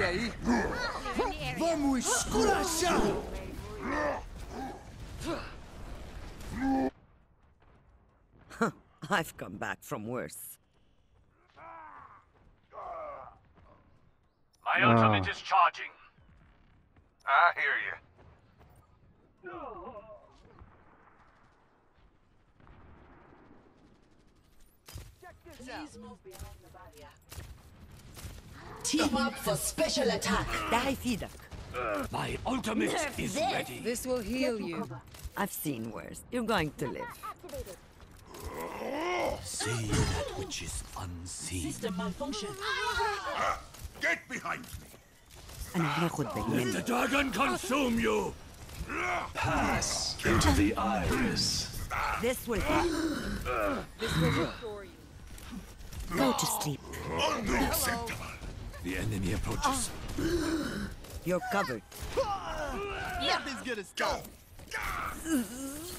E aí? Vamos esculachar! I've come back from worse. My ultimate ah. is charging. I hear you. Team up for special attack. My ultimate is ready. This will heal you. I've seen worse. You're going to live. See that which is unseen. System malfunction. Get behind me. Let the dragon consume you. Pass into the iris. This will. this will restore you. Go to sleep. Unacceptable. The enemy approaches. You're covered. Nothing's gonna stop.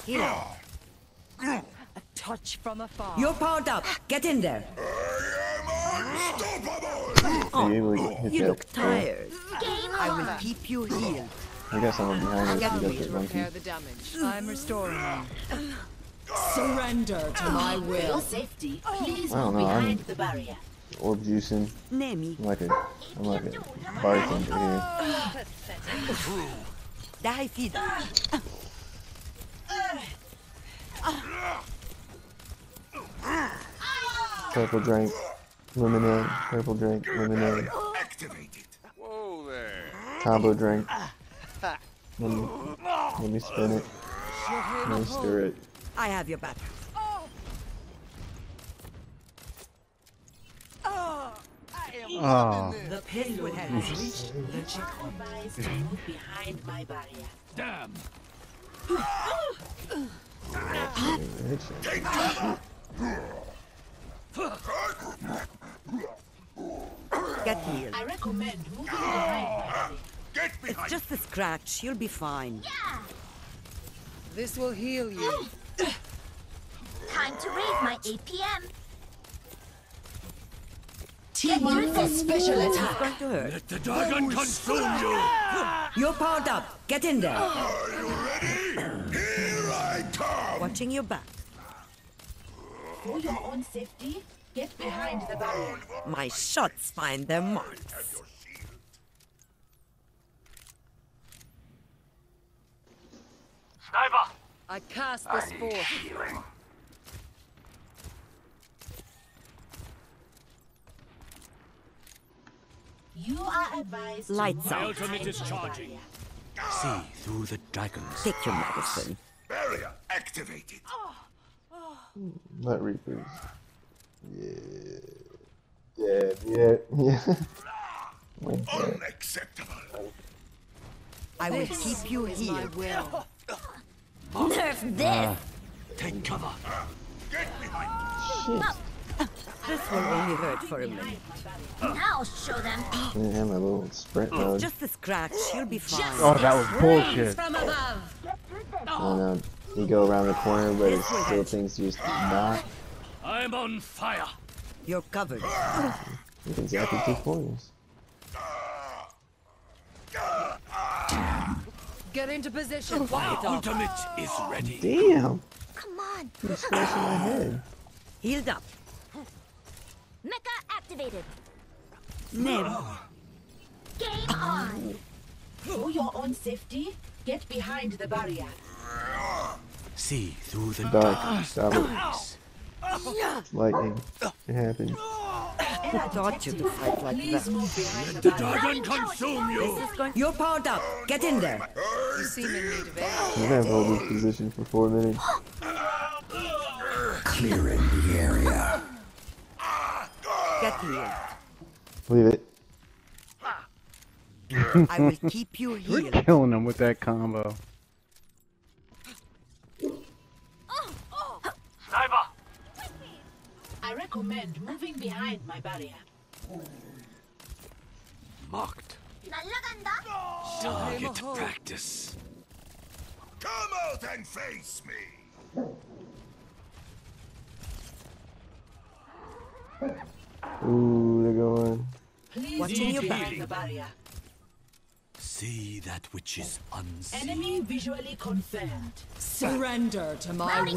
Heal up. A touch from afar. You're powered up. Get in there. I am unstoppable. Are you able to hit You that? look tired. I will keep you healed. I got someone behind us. Get You got me the to repair the damage. I'm restoring you. Ah. Surrender to my will. For will. your safety, please move know, I'm- behind the barrier. Orb juicing. I'm like a, I'm like a bartender here. Dai Fidak. Purple drink, lemonade. Purple drink, lemonade. Activated. Whoa there. Combo drink. Let me, let me spin it. Let me stir it. I have your back. Oh, The pin will help. Advised to move behind my barrier. Damn. Headshot. Get healed. I recommend moving behind my barrier. Get It's just a scratch. You'll be fine. This will heal you. Time to raise my APM. Team up for special attack. going to hurt. Let the dragon consume you. You're powered up. Get in there. Are you ready? Here I come. Watching your back. For your own safety, get behind the barrier. My shots find their marks. Sniper. I cast this forth. You are advised to Lights move out. ultimate is charging. See through the dragons. Take your medicine. Barrier activated. Oh, oh. Not Reapers. Yeah. Yeah, yeah, yeah. Like. Unacceptable. I will keep you is my will. Nerf this! Ah. Take cover. Get behind Shit. This will only hurt for a minute. Now show them. I didn't have my little sprint oh, mode. Just a scratch. You'll be fine. oh, that was bullshit. From above. Oh no. You go around the corner, but it still thinks you're not. I'm on fire. You're covered. You can zap it two corners. Get into position. My Fight ultimate is ready. Damn! Come on. You're scratching my head. Healed up. Mecha activated. Name. Game on. For your own safety, get behind the barrier. See through the Dark. Stop it. It's lightning. It happens. I taught you to fight like Please that. move behind the The barrier. dragon consume you. This is going. You're powered up. Get in there. You seem in need of aid. You're gonna hold this position for four minutes. Clearing the area. Leave it. I will keep you here. We're killing him with that combo. Sniper! I recommend moving behind my barrier. Marked. Target practice. Come out and face me! Ooh, they're going. Watching your back. See that which is unseen. Enemy visually confirmed. Surrender to my will.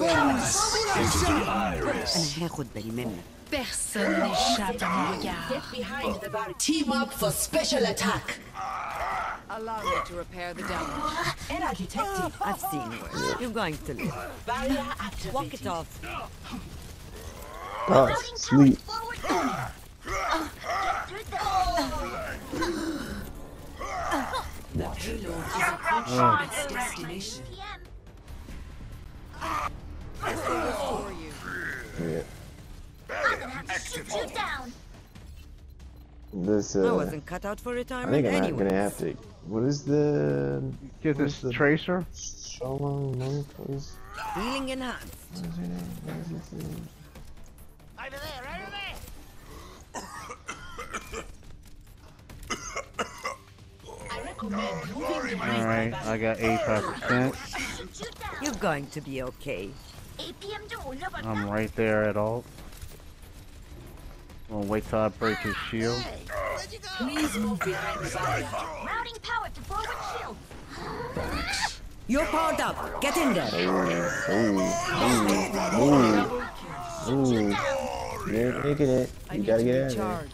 Personne n'échappe à mon regard. Team up for special attack. Allow me to repair the damage. Error detected. I've seen worse. You're going to live. Barrier activated. Walk it off. Ah, God, sleep. Forward shield. Get through this. The payload is approaching its destination. APM. Yeah. I'm gonna have to shoot you down. This, I uh, wasn't cut out for I retirement think I'm not gonna have to. What is the. Get this the tracer. Shalom monk? What is. Healing enhanced. What is her name? What is his name? Over there, over there. I recommend moving behind Alright, I got 85%. You're going to be okay. I'm right there at all. Gonna wait till I break his shield. Please move behind the barrier. Routing power to forward shield. Thanks. You're powered up. Get in there. You're oh, oh. Ooh. Yeah, it. You gotta get out of there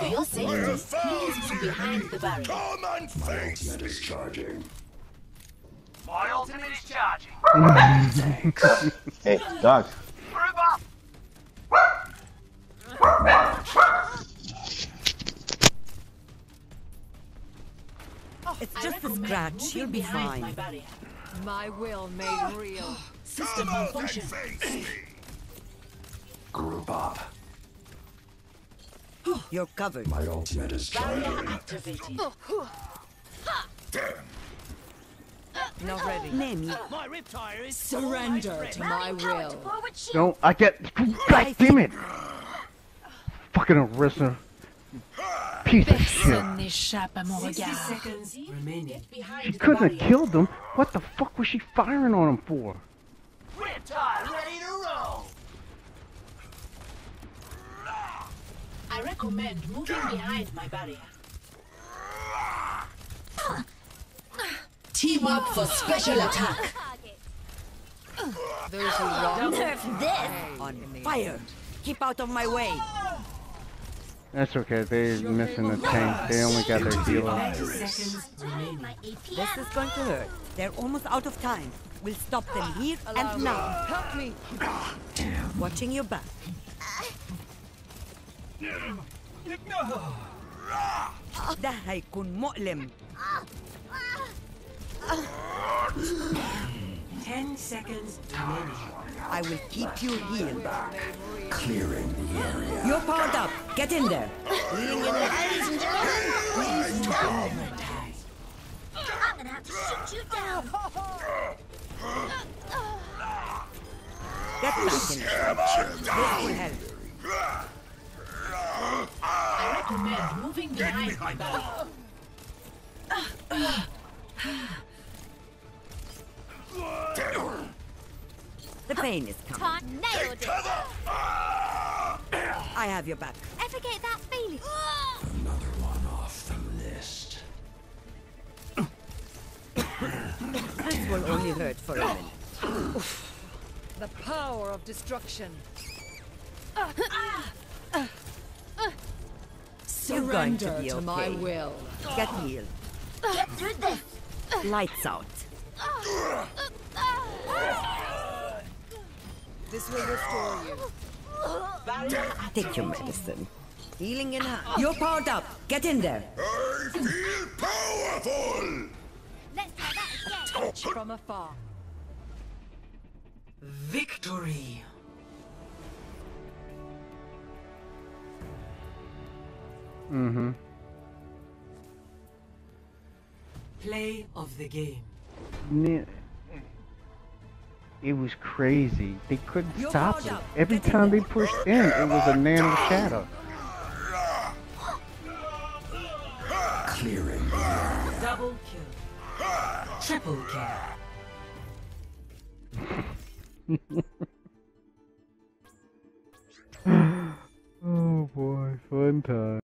recharge. For your safety, please move behind the barrier. Come and face Ultimate is charging. My ultimate is charging. Hey, Doc. Oh, it's just a scratch. moving You'll be behind my fine. My will made real. System malfunction. face me. Group up. You're covered. My ultimate is Barrier charging. Damn. Not ready. Name it. My RIP-Tire is Surrender to my will. to. Don't. I get. God damn it! Fucking Orisa. Piece of shit. n'échappe à mon 60 seconds remaining. Get behind She couldn't have killed him. What the fuck was she firing on him for? RIP-Tire ready to roll. I recommend moving behind my barrier. Team up for special attack. Those who wrong Nerf this. On fire. Keep out of my way. That's okay. They're missing the tank. They only got their healer. 30 seconds remaining. My This is going to hurt. They're almost out of time. We'll stop them here and now. Help me. Watching your back. ده هيكون مؤلم. 10 seconds remaining. I will keep you healed. Clearing the area. You're powered up. Get in there. Ladies and gentlemen, I'm gonna have to shoot you down. Get back in there. Recommend moving behind my barrier. The pain is coming. Nailed it. I have your back. Ever get that feeling? Another one off the list. This will only hurt for a minute. The power of destruction. You're going to Surrender be to my okay. will. Get healed. Get through this. Lights out. This will restore you. Take your medicine. Healing in hand. You're powered up. Get in there. I feel powerful. Let's try that again. Touch from afar. victory. Mm-hmm. Play of the game. Ne- It was crazy. They couldn't You're stop it. up. Every Get in time they pushed in, it was a nano shadow. Clearing. Double kill. Triple kill. Oh boy, fun time.